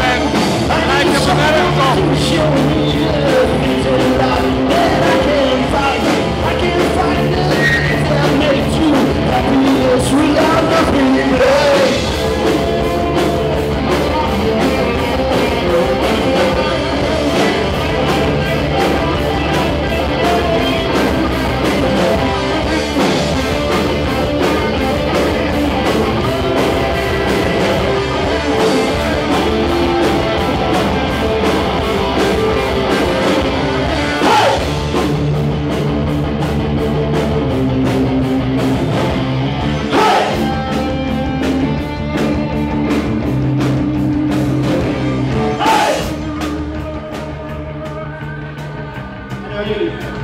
I Like a medical. Space